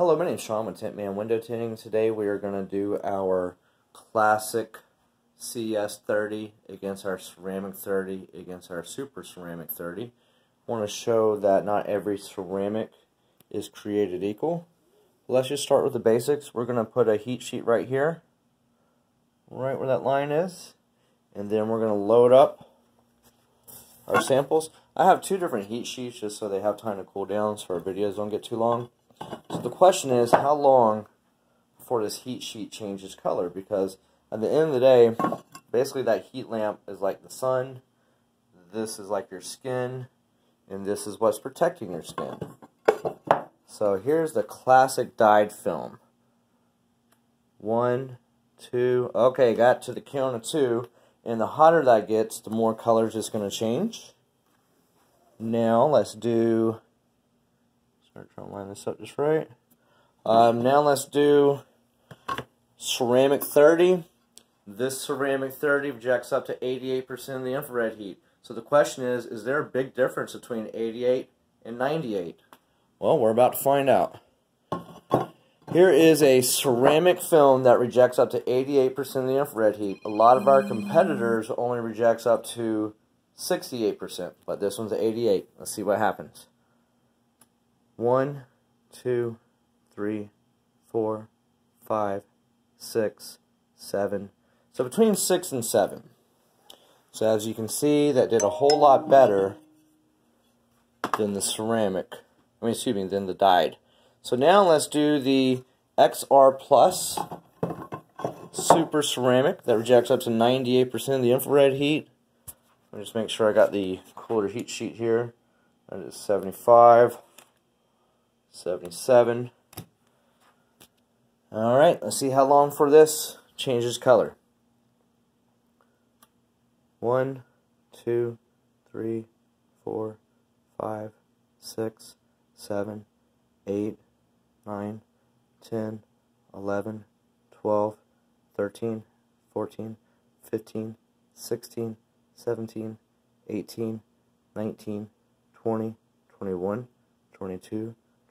Hello, my name is Sean with Tint Man Window Tinting. Today we are going to do our classic CS30 against our ceramic 30 against our super ceramic 30. I want to show that not every ceramic is created equal. Let's just start with the basics. We're going to put a heat sheet right here, right where that line is, and then we're going to load up our samples. I have two different heat sheets just so they have time to cool down so our videos don't get too long. So the question is, how long before this heat sheet changes color? Because at the end of the day, basically that heat lamp is like the sun, this is like your skin, and this is what's protecting your skin. So here's the classic dyed film. One, two, okay, got to the count of two, and the hotter that gets, the more colors it's going to change. Now let's do Start trying to line this up just right. Um, now let's do ceramic 30. This ceramic 30 projects up to 88% of the infrared heat. So the question is, is there a big difference between 88 and 98? Well, we're about to find out. Here is a ceramic film that rejects up to 88% of the infrared heat. A lot of our competitors only rejects up to 68%, but this one's 88. Let's see what happens. One, two, three, four, five, six, seven. So between six and seven. So as you can see, that did a whole lot better than the ceramic. I mean, excuse me, than the dyed. So now let's do the XR Plus Super Ceramic that rejects up to 98% of the infrared heat. Let me just make sure I got the cooler heat sheet here. That is 75. 77. Alright, let's see how long for this changes color. One, two, three, four, five, six, seven, eight, nine, ten, eleven, twelve, thirteen, fourteen, fifteen, sixteen, seventeen, eighteen, nineteen, twenty, twenty-one, twenty-two.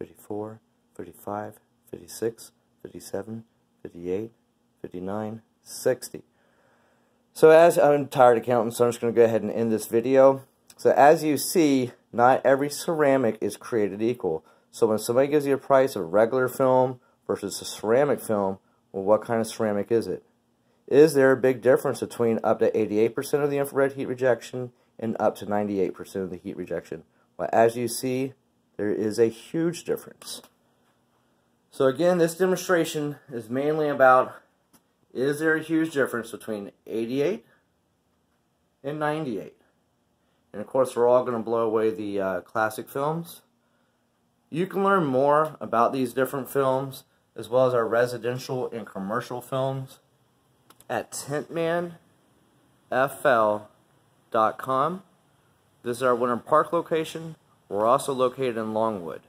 54, 55, 56, 57, 58, 59, 60. So as I'm tired of counting, so I'm just going to go ahead and end this video. So as you see, not every ceramic is created equal. So when somebody gives you a price of regular film versus a ceramic film, well, what kind of ceramic is it? Is there a big difference between up to 88% of the infrared heat rejection and up to 98% of the heat rejection? Well, as you see, there is a huge difference. So again, this demonstration is mainly about is there a huge difference between 88 and 98? And of course, we're all going to blow away the uh, classic films. You can learn more about these different films as well as our residential and commercial films at tintmanfl.com. This is our Winter Park location. We're also located in Longwood.